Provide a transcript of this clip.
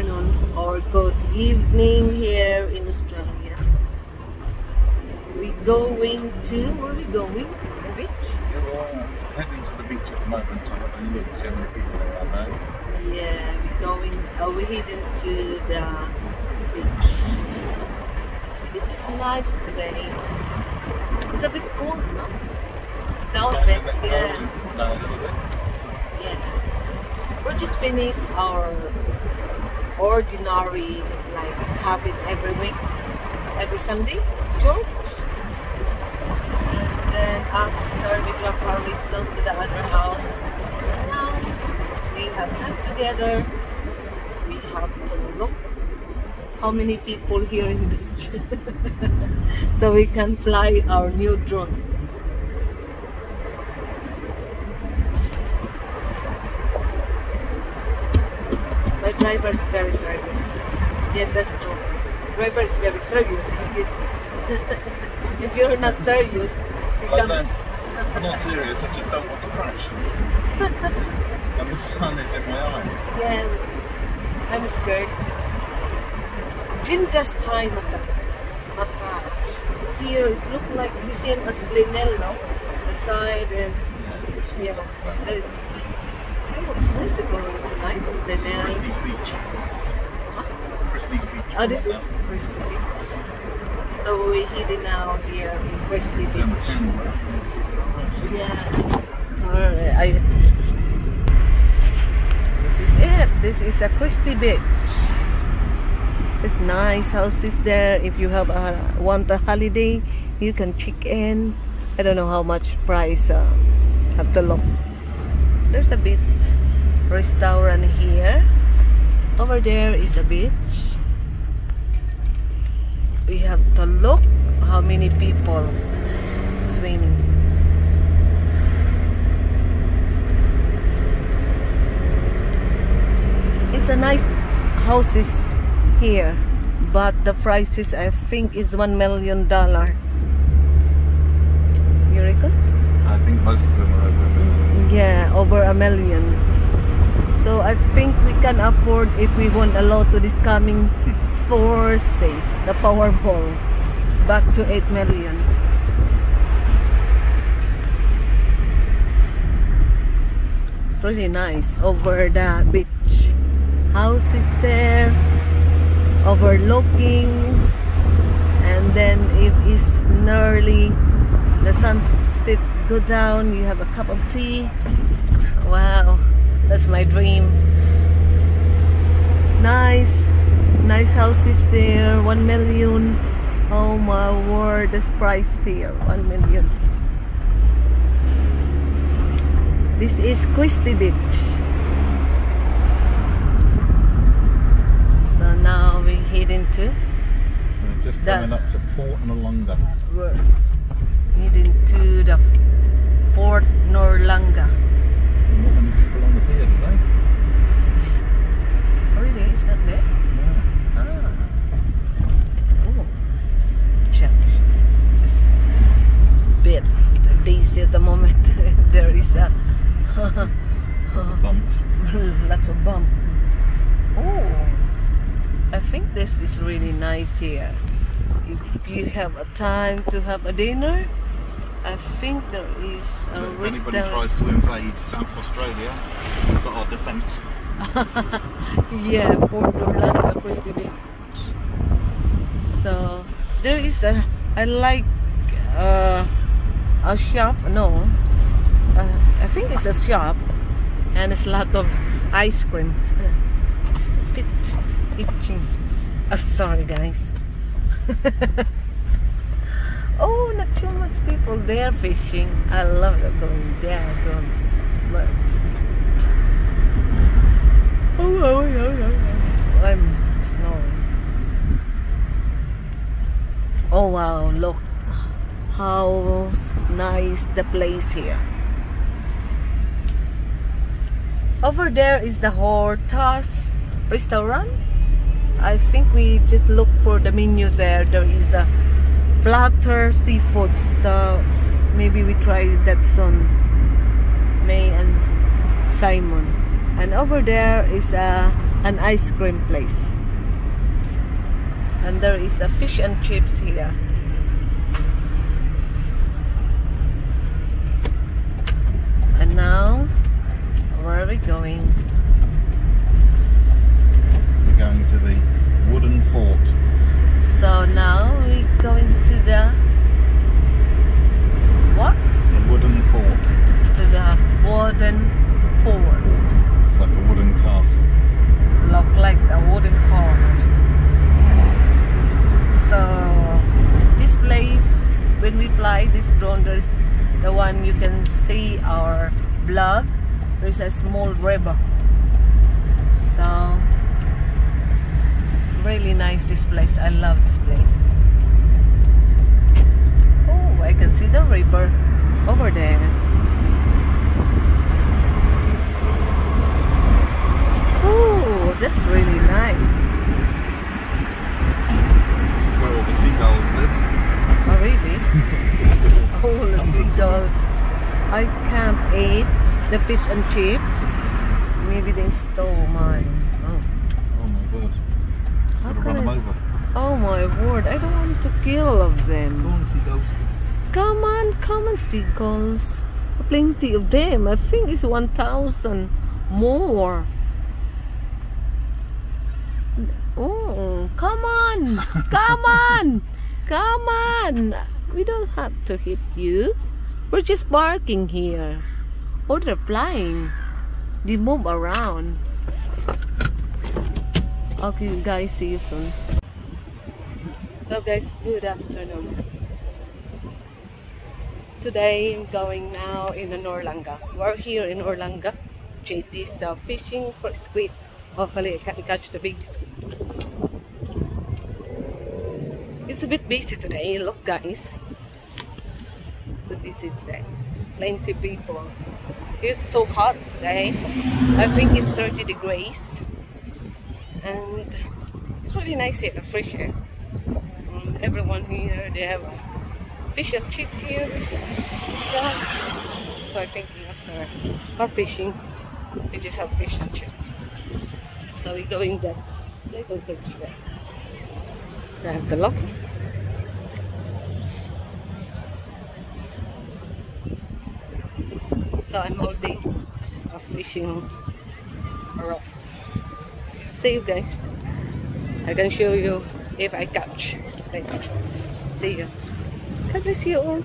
afternoon or good evening here in Australia. We're going to where are we going? The beach? Yeah, well, heading to the beach at the moment. I haven't looked see how many people there are now. Yeah, we're going. Uh, we heading to the beach. This is nice today. It's a bit cold, no? Down a bit, Now yeah. It's come a little bit. Yeah. We just finish our ordinary like habit every week, every Sunday, church. And then after we drop our result to the other house, now we have time together. We have to look how many people here in the beach. so we can fly our new drone. Driver is very serious. Yes, that's true. Driver is very serious because if you're not serious, you Like can. I'm not serious, I just don't want to crash. and the sun is in my eyes. Yeah, I'm scared. Jim just Thai massage. Massage. Here it look like the same as Glenelg, no? The side and Yeah, it's a bit yeah, it's, it's nice to go tonight. This is Christie's Beach. Christie's Beach. Oh, this is. Christie Beach. So we're heading now here in Christie Beach. camera around and see the eyes. Yeah. I, this is it. This is a Christie Beach. It's nice houses there. If you have a want a holiday, you can check in. I don't know how much price. Uh, have to look. There's a bit restaurant here. Over there is a beach. We have to look how many people swimming. It's a nice houses here, but the prices I think is one million dollar. You reckon? I think most of them are over a million. Yeah, over a million. So I think we can afford if we want a lot to this coming Thursday, the Powerball. It's back to 8 million. It's really nice over the beach. Houses there, overlooking, and then it's nearly the sunset go down, you have a cup of tea. Wow, that's my dream. Nice, nice houses there. One million. Oh my word, this price here, one million. This is Christie Beach. So now we're heading to We're just coming up to Port Noarlunga. Heading to the Port Noarlunga. Not many people on the pier today. Oh, really? Is that there? No. Ah. Oh. Check. Just bit busy at the moment. there is a Lots of bumps. lots of bump. Oh. I think this is really nice here. If you have a time to have a dinner, I think there is a If anybody tries to invade South Australia, we've got our defence. Yeah, Port Orlando, Christie Beach. So there is a I like uh, a shop. No, uh, I think it's a shop, and it's a lot of ice cream. It's a bit itching. Oh, sorry, guys. oh, not too much people there fishing. I love going there. Birds. Oh, oh, oh, oh, oh. I'm snoring. Oh wow, look how nice the place here. Over there is the Hortas restaurant. I think we just look for the menu there. There is a platter seafood, so maybe we try that soon. May and Simon. and over there is a an ice cream place and there is a fish and chips here and now where are we going We're going to the wooden fort. so now we're going to the what The wooden fort. to the wooden port It's like a wooden castle. look like the wooden cars. So this place, when we fly this drone, there's the one you can see our blog. There's a small river. So really nice this place. I love this place. Oh, I can see the river over there. Oh, that's really nice. This is where all the seagulls live. Oh, really? all the seagulls. I can't eat the fish and chips. Maybe they stole mine. Oh, Oh my god. how Gotta run them I? over. Oh my word! I don't want to kill of them. on, seagulls. Come on, come on, seagulls. Plenty of them. I think it's one thousand more. Oh, come on, come on, come on. We don't have to hit you. We're just barking here. Oh, they're flying. They move around. Okay, guys, see you soon. Hello, guys. Good afternoon. Today, I'm going now in Noarlunga. We're here in Noarlunga. JT's uh, fishing for squid. Hopefully, I can catch the big squid. It's a bit busy today. Look, guys. Bit busy today. Plenty people. It's so hot today. I think it's 30 degrees. And it's really nice here, fresh air. Um, everyone here, they have a fish and chip here. So, I think after our fishing, we just have fish and chip. So we're going there. Little bridge there. I have the lock. So I'm all day fishing rough. See you guys. I can show you if I catch later. See you. God bless you all.